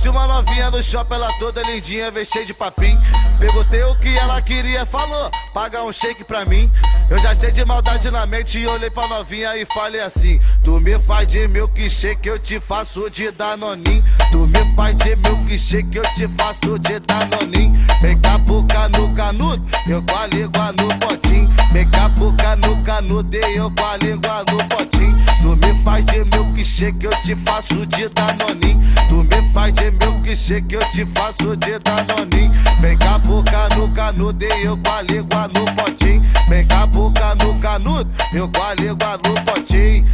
Conheci uma novinha no shopping, ela toda lindinha, cheia de papinho. Perguntei o que ela queria, falou, paga um shake pra mim. Eu já sei de maldade na mente e olhei pra novinha e falei assim: Tu me faz de milkshake, eu te faço de danoninho. Tu me faz de milkshake, eu te faço de danoninho. Vem cá, boca no canudo, eu com a língua no potinho. Vem cá, boca no canudo, e eu com a língua no potinho. Tu me faz de milkshake, eu te faço de danoninho. Faz de milkshake, eu te faço de danoninho. Vem cá, boca no canudo, e eu com a língua no potinho. Vem cá, boca no canudo, eu com a língua no potinho.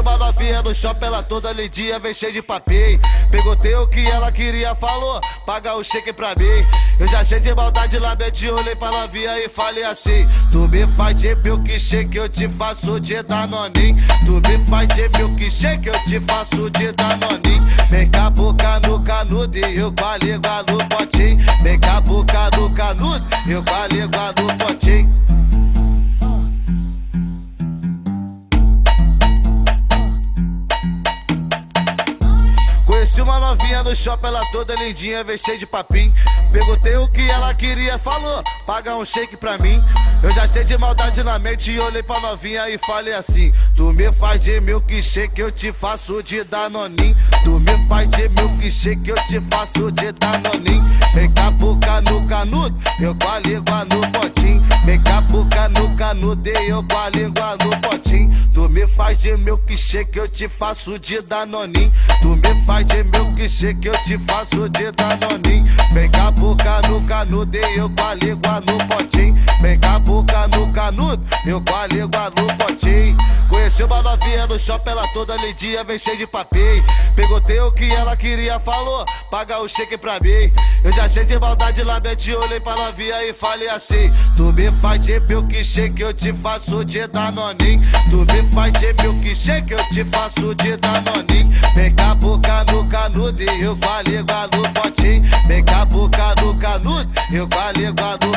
Uma novinha no shopping, ela toda lindinha, vem cheia de papinho. Perguntei o que ela queria, falou, paga o shake pra mim. Eu já cheio de maldade lá, meti, olhei pra novinha e falei assim: Tu me faz de milkshake, eu te faço de danoninho. Tu me faz de milkshake, eu te faço de danoninho. Vem cá, boca no canudo e eu com a língua no potinho. Vem cá, boca no canudo, eu com a língua no potinho. Conheci uma novinha no shopping, ela toda lindinha, cheia de papinho. Perguntei o que ela queria, falou, paga um shake pra mim. Eu já sei de maldade na mente e olhei pra novinha e falei assim: Tu me faz de milkshake, eu te faço de danoninho. Tu me faz de milkshake, eu te faço de danoninho. Vem cá, boca no canudo, eu com a língua no potinho. Vem cá, boca no canudo, e eu com a língua no potinho. Faz de milkshake, eu te faço de danoninho. Tu me faz de milkshake, eu te faço de danoninho. Vem cá, boca no canudo, e eu com a língua no potinho. Vem cá, boca no canudo, eu com a língua no potinho. Conheci uma novinha no shopping, ela toda lindinha, vem cheia de papinho. Perguntei o que ela queria, falou, paga o shake pra mim. Eu já cheio de maldade lá, meti, olhei pra novinha e falei assim: Tu me faz de milkshake, eu te faço de danoninho. Tu me faz de milkshake, eu te faço de danoninho. Vem cá, boca no canudo e eu com a língua no potinho. Vem cá, boca no canudo, eu com a língua no.